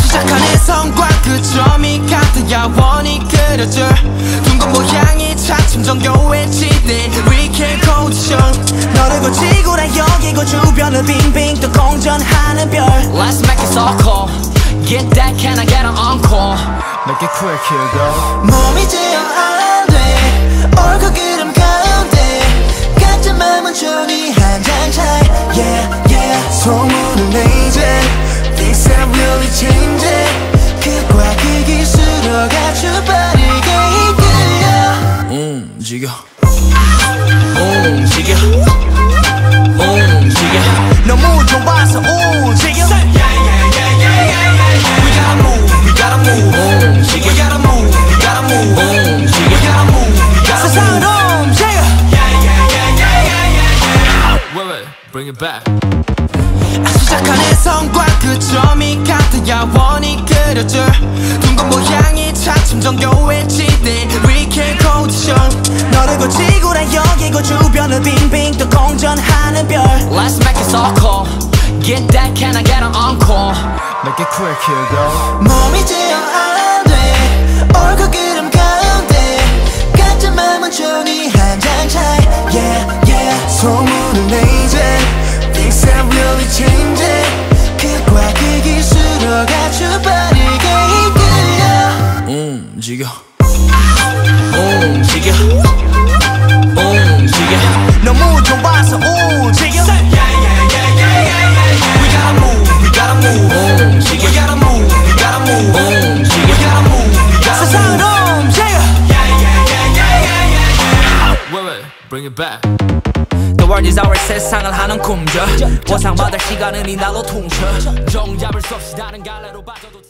시작하는 성과 그 점이 같은 야원이 그려져 둥근 모양이 차츰 정교해지네 We can coach you 너를 고치고라 여기고 주변을 빙빙 또 공전하는 별 Let's make it so cool Get that can I get an encore Make it quick here go. 몸이 소문을 내제 Things are really changing 극과 극이 쓸어가 주파리게 이끌려 움직여 움직여 움직여 너무 좋아서 움직여 bring it back 시작하는 성과 그 점이 같아 야원이 그려져. 둥근 모양이 차츰 정교해지대 리케 컨디션 너를 고치고 나 여기고 주변을 빙빙 또 공전하는 별. Let's make it so cool Get that can I get an encore? Make it quick here go. 몸이 제어 안돼. 얼굴 그름 움직여 움직여 움직여 너무 좋아서 움직여 bring it back The world is our 세상을 하는 꿈져 보상받을 시간은 이 날로 퉁쳐 종잡을 수 없이 다른 갈래로 빠져도